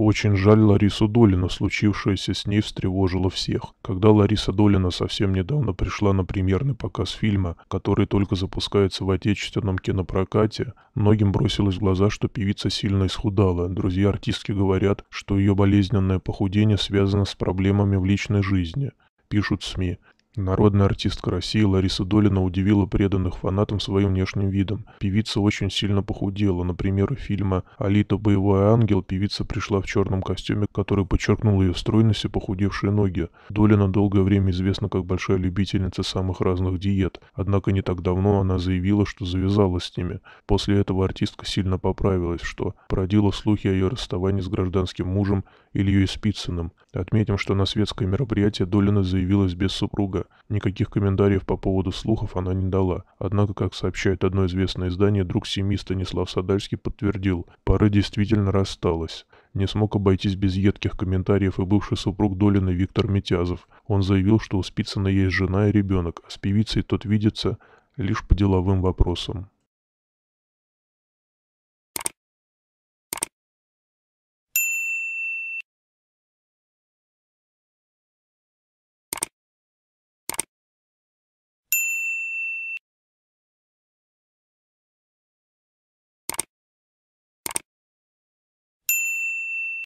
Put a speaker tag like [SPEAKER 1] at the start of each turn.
[SPEAKER 1] Очень жаль Ларису Долину, случившееся с ней встревожило всех. Когда Лариса Долина совсем недавно пришла на премьерный показ фильма, который только запускается в отечественном кинопрокате, многим бросилось в глаза, что певица сильно исхудала. Друзья артистки говорят, что ее болезненное похудение связано с проблемами в личной жизни. Пишут СМИ. Народная артистка России Лариса Долина удивила преданных фанатам своим внешним видом. Певица очень сильно похудела. Например, в фильма «Алита. Боевой ангел» певица пришла в черном костюме, который подчеркнул ее стройность и похудевшие ноги. Долина долгое время известна как большая любительница самых разных диет. Однако не так давно она заявила, что завязала с ними. После этого артистка сильно поправилась, что породило слухи о ее расставании с гражданским мужем Ильей Спицыным. Отметим, что на светское мероприятие Долина заявилась без супруга. Никаких комментариев по поводу слухов она не дала. Однако, как сообщает одно известное издание, друг семьи Станислав Садальский подтвердил, пара действительно рассталась. Не смог обойтись без едких комментариев и бывший супруг Долины Виктор Митязов. Он заявил, что у Спицына есть жена и ребенок, а с певицей тот видится лишь по деловым вопросам.